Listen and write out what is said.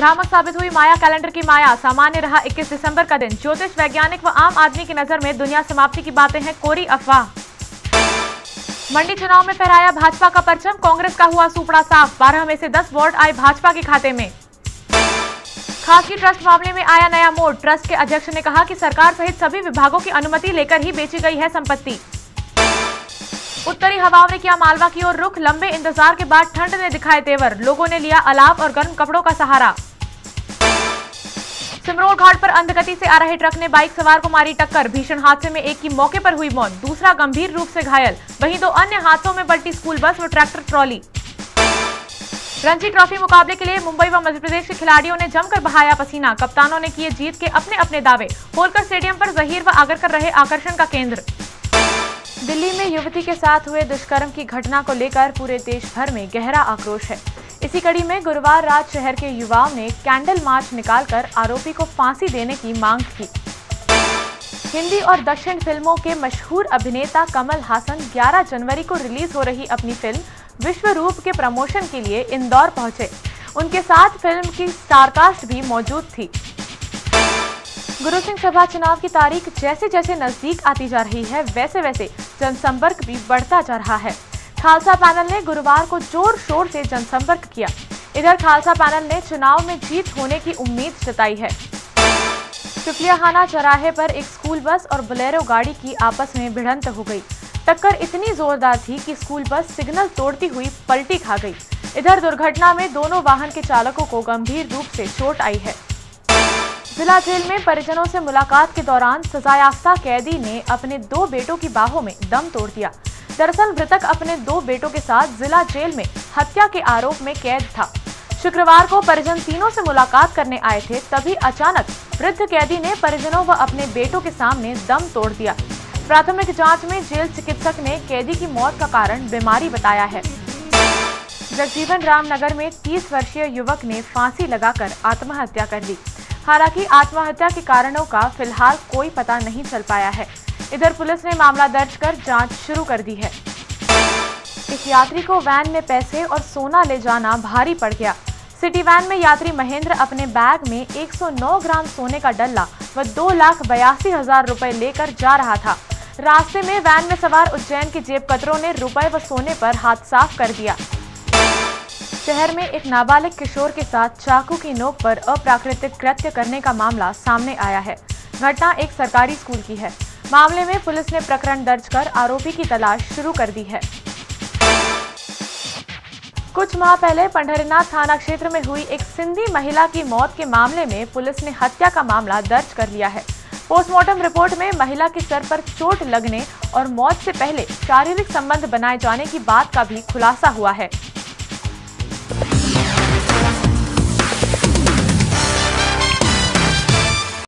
भ्रामक साबित हुई माया कैलेंडर की माया। सामान्य रहा 21 दिसंबर का दिन। ज्योतिष, वैज्ञानिक व आम आदमी की नज़र में दुनिया समाप्ति की बातें हैं कोरी अफवाह। मंडी चुनाव में फहराया भाजपा का परचम, कांग्रेस का हुआ सुपड़ा साफ़। बारह में से दस वोट आए भाजपा के खाते में। खासगी ट्रस्ट मामले में आया नया मोड़। ट्रस्ट के अध्यक्ष ने कहा कि सरकार सहित सभी विभागों की अनुमति लेकर ही बेची गई है संपत्ति। उत्तरी हवाओं ने किया मालवा की ओर रुख। लंबे इंतज़ार के बाद ठंड ने दिखाए तेवर। लोगों ने लिया अलाव और गर्म कपड़ों का सहारा। सिमरोड़ घाट पर अंधगति से आ रहे ट्रक ने बाइक सवार को मारी टक्कर। भीषण हादसे में एक की मौके पर हुई मौत, दूसरा गंभीर रूप से घायल। वहीं दो अन्य हादसों में पलटी स्कूल बस व ट्रैक्टर ट्रॉली। रणजी ट्रॉफी मुकाबले के लिए मुंबई व मध्य प्रदेश के खिलाड़ियों ने जमकर बहाया पसीना। कप्तानों ने किए जीत के अपने अपने दावे। होलकर स्टेडियम पर जहीर व आगरकर रहे आकर्षण का केंद्र। दिल्ली में युवती के साथ हुए दुष्कर्म की घटना को लेकर पूरे देश भर में गहरा आक्रोश है। इसी कड़ी में गुरुवार रात शहर के युवाओं ने कैंडल मार्च निकालकर आरोपी को फांसी देने की मांग की। हिंदी और दक्षिण फ़िल्मों के मशहूर अभिनेता कमल हासन 11 जनवरी को रिलीज़ हो रही अपनी फ़िल्म विश्व रूप के प्रमोशन के लिए इंदौर पहुँचे। उनके साथ फ़िल्म की स्टारकास्ट भी मौजूद थी। गुरु सिंह सभा चुनाव की तारीख जैसे जैसे नज़दीक आती जा रही है वैसे वैसे जनसंपर्क भी बढ़ता जा रहा है। खालसा पैनल ने गुरुवार को ज़ोर शोर से जनसंपर्क किया। इधर खालसा पैनल ने चुनाव में जीत होने की उम्मीद जताई है। शुक्लियाहाना चौराहे पर एक स्कूल बस और बोलेरो गाड़ी की आपस में भिड़ंत हो गई। टक्कर इतनी जोरदार थी कि स्कूल बस सिग्नल तोड़ती हुई पलटी खा गई। इधर दुर्घटना में दोनों वाहन के चालकों को गंभीर रूप से चोट आई है। जिला जेल में परिजनों से मुलाकात के दौरान सजायाफ्ता कैदी ने अपने दो बेटों की बाहों में दम तोड़ दिया। दरअसल मृतक अपने दो बेटों के साथ जिला जेल में हत्या के आरोप में कैद था। शुक्रवार को परिजन तीनों से मुलाकात करने आए थे, तभी अचानक वृद्ध कैदी ने परिजनों व अपने बेटों के सामने दम तोड़ दिया। प्राथमिक जाँच में जेल चिकित्सक ने कैदी की मौत का कारण बीमारी बताया है। जगजीवन रामनगर में 30 वर्षीय युवक ने फांसी लगाकर आत्महत्या कर ली हालाँकि आत्महत्या के कारणों का फ़िलहाल कोई पता नहीं चल पाया है। इधर पुलिस ने मामला दर्ज कर जाँच शुरू कर दी है। एक यात्री को वैन में पैसे और सोना ले जाना भारी पड़ गया। सिटी वैन में यात्री महेंद्र अपने बैग में 109 ग्राम सोने का डल्ला व दो लाख बयासी हज़ार रुपए लेकर जा रहा था। रास्ते में वैन में सवार उज्जैन के जेब कतरों ने रुपए व सोने पर हाथ साफ़ कर दिया। शहर में एक नाबालिग किशोर के साथ चाकू की नोक पर अप्राकृतिक कृत्य करने का मामला सामने आया है। घटना एक सरकारी स्कूल की है। मामले में पुलिस ने प्रकरण दर्ज कर आरोपी की तलाश शुरू कर दी है। कुछ माह पहले पंडरीनाथ थाना क्षेत्र में हुई एक सिंधी महिला की मौत के मामले में पुलिस ने हत्या का मामला दर्ज कर लिया है। पोस्टमार्टम रिपोर्ट में महिला के सर पर चोट लगने और मौत से पहले शारीरिक संबंध बनाए जाने की बात का भी खुलासा हुआ है।